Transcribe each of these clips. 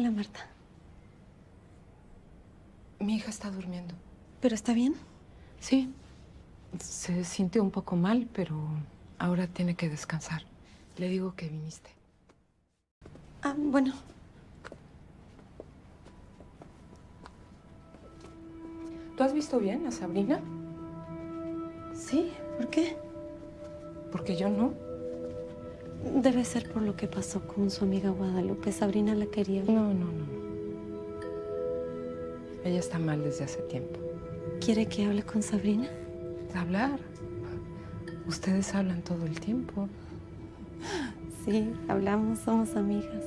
Hola, Marta. Mi hija está durmiendo. ¿Pero está bien? Sí. Se sintió un poco mal, pero ahora tiene que descansar. Le digo que viniste. Ah, bueno. ¿Tú has visto bien a Sabrina? Sí, ¿por qué? Porque yo no. Debe ser por lo que pasó con su amiga Guadalupe. Sabrina la quería. No, no, no. Ella está mal desde hace tiempo. ¿Quiere que hable con Sabrina? Hablar. Ustedes hablan todo el tiempo. Sí, hablamos, somos amigas.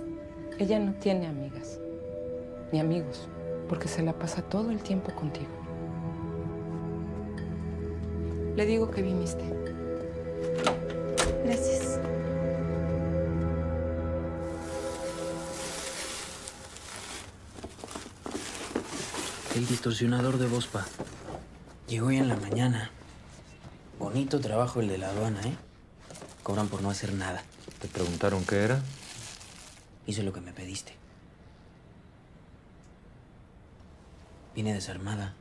Ella no tiene amigas, ni amigos, porque se la pasa todo el tiempo contigo. Le digo que viniste. El distorsionador de voz, pa. Llegó hoy en la mañana. Bonito trabajo el de la aduana, ¿eh? Cobran por no hacer nada. ¿Te preguntaron qué era? Hice lo que me pediste. Vine desarmada.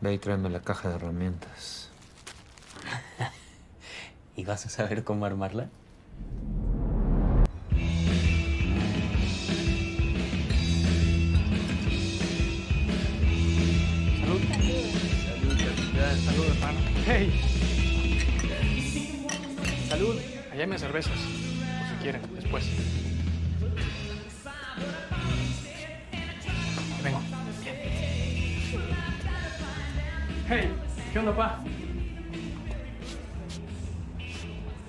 Ve y tráeme la caja de herramientas. ¿Y vas a saber cómo armarla? ¡Hey! Salud. Allá hay más cervezas. Por si quieren, después. Vengo. ¡Hey! ¿Qué onda, pa?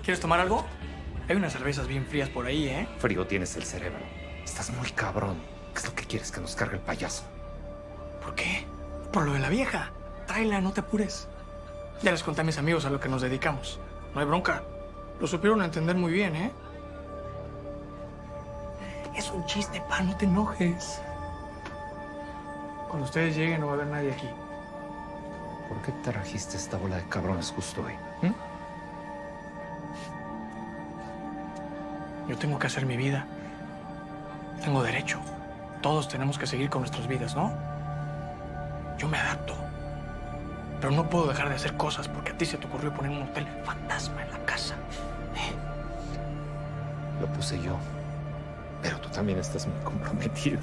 ¿Quieres tomar algo? Hay unas cervezas bien frías por ahí, ¿eh? Frío tienes el cerebro. Estás muy cabrón. ¿Qué es lo que quieres que nos cargue el payaso? ¿Por qué? Por lo de la vieja. Tráela, no te apures. Ya les conté a mis amigos a lo que nos dedicamos. No hay bronca. Lo supieron entender muy bien, ¿eh? Es un chiste, pa, no te enojes. Cuando ustedes lleguen no va a haber nadie aquí. ¿Por qué trajiste esta bola de cabrones justo hoy? ¿Mm? Yo tengo que hacer mi vida. Tengo derecho. Todos tenemos que seguir con nuestras vidas, ¿no? Yo me. Pero no puedo dejar de hacer cosas porque a ti se te ocurrió poner un hotel fantasma en la casa. Lo puse yo. Pero tú también estás muy comprometido.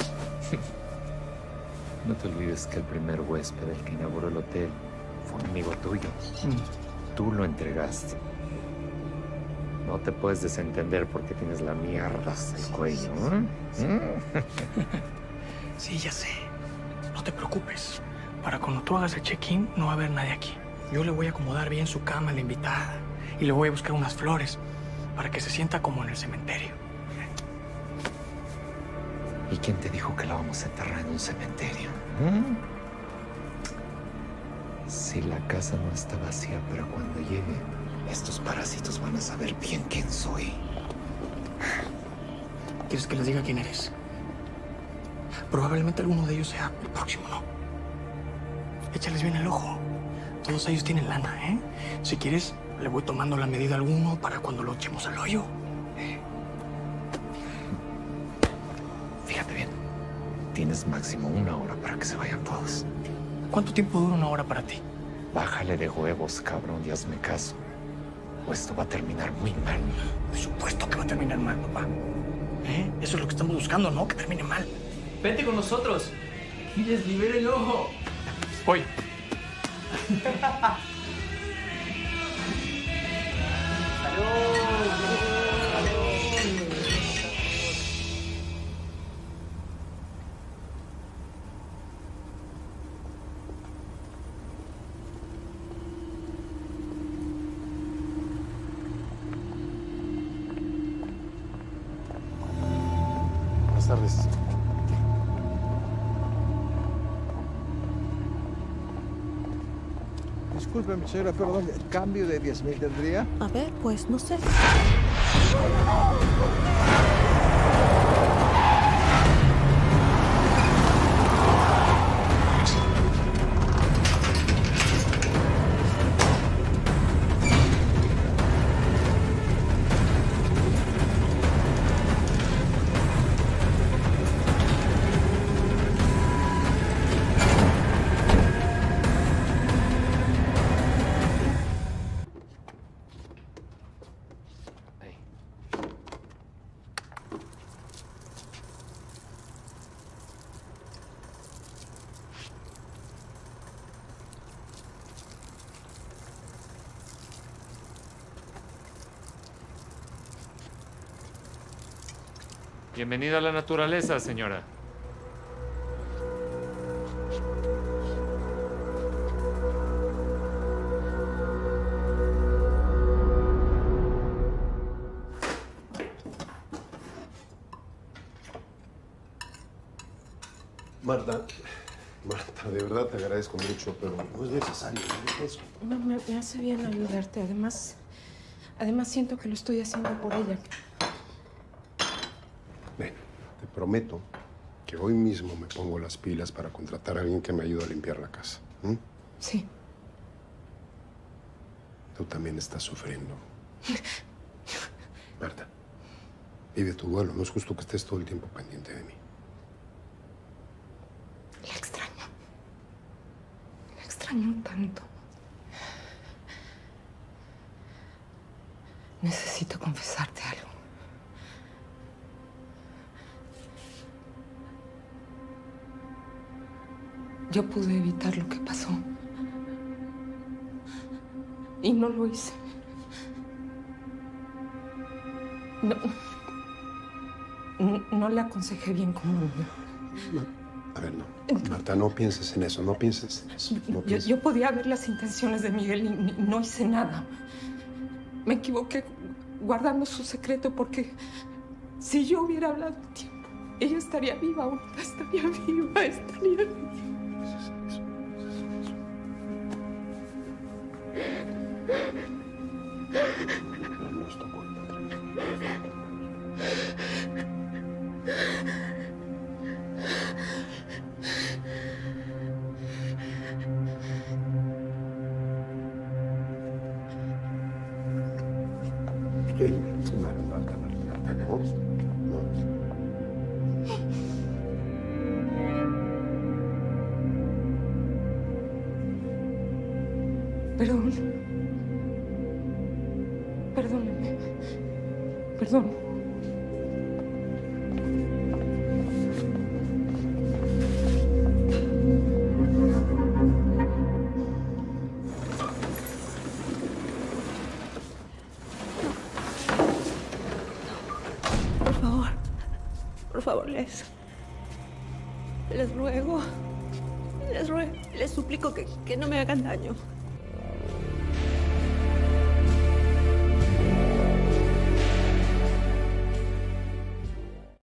no te olvides que el primer huésped, el que inauguró el hotel, fue un amigo tuyo. Tú lo entregaste. No te puedes desentender porque tienes la mierda hasta el cuello. ¿eh? Sí, ya sé. No te preocupes. Para cuando tú hagas el check-in, no va a haber nadie aquí. Yo le voy a acomodar bien su cama a la invitada. Y le voy a buscar unas flores para que se sienta como en el cementerio. ¿Y quién te dijo que la vamos a enterrar en un cementerio? ¿Mm? Si la casa no está vacía, pero cuando llegue, estos parásitos van a saber bien quién soy. ¿Quieres que les diga quién eres? Probablemente alguno de ellos sea el próximo, ¿no? Échales bien el ojo. Todos ellos tienen lana, ¿eh? Si quieres, le voy tomando la medida a alguno para cuando lo echemos al hoyo. Fíjate bien. Tienes máximo una hora para que se vayan todos. ¿Cuánto tiempo dura una hora para ti? Bájale de huevos, cabrón, y hazme caso. O esto va a terminar muy mal. Por supuesto que va a terminar mal, papá. ¿Eh? Eso es lo que estamos buscando, ¿no? Que termine mal. Vente con nosotros y les libere el ojo. Voy. Buenas tardes. Discúlpeme, señora, perdón, ¿el cambio de 10 mil tendría? A ver, pues no sé. Bienvenida a la naturaleza, señora. Marta, Marta, de verdad te agradezco mucho, pero no es necesario. ¿no? Es- No, me, me hace bien ayudarte. Además, además siento que lo estoy haciendo por ella. Prometo que hoy mismo me pongo las pilas para contratar a alguien que me ayude a limpiar la casa. Sí. Tú también estás sufriendo. Marta, vive tu duelo. No es justo que estés todo el tiempo pendiente de mí. La extraño. La extraño tanto. Necesito confesarte algo. Yo pude evitar lo que pasó. Y no lo hice. No, no, no le aconsejé bien como A ver, no. Marta, no pienses en eso. No pienses en eso. No Yo, pienses- yo podía ver las intenciones de Miguel y no hice nada. Me equivoqué guardando su secreto porque si yo hubiera hablado a tiempo, ella estaría viva. Estaría viva, estaría viva. No es tu culpa, Perdón. Perdóname. Perdón. Por favor, por favor, les. Les ruego. Les ruego, les suplico que, que no me hagan daño.